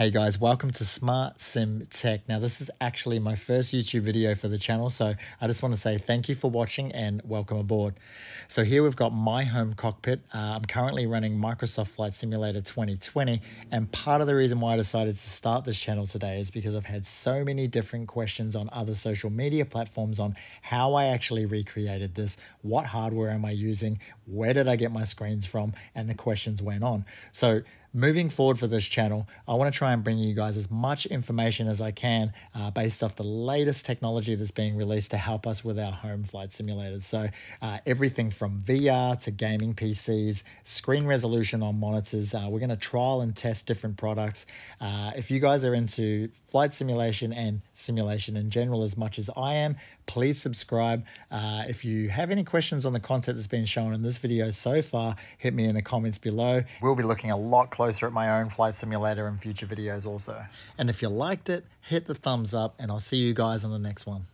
Hey guys, welcome to Smart Sim Tech. Now, this is actually my first YouTube video for the channel, so I just want to say thank you for watching and welcome aboard. So here we've got my home cockpit. Uh, I'm currently running Microsoft Flight Simulator 2020, and part of the reason why I decided to start this channel today is because I've had so many different questions on other social media platforms on how I actually recreated this, what hardware am I using, where did I get my screens from, and the questions went on. So moving forward for this channel, I want to try and bring you guys as much information as I can uh, based off the latest technology that's being released to help us with our home flight simulators. So, uh, everything from VR to gaming PCs, screen resolution on monitors. Uh, we're going to trial and test different products. Uh, if you guys are into flight simulation and simulation in general as much as I am, please subscribe. Uh, if you have any questions on the content that's been shown in this video so far, hit me in the comments below. We'll be looking a lot closer at my own flight simulator in future videos also. And if you liked it, hit the thumbs up and I'll see you guys on the next one.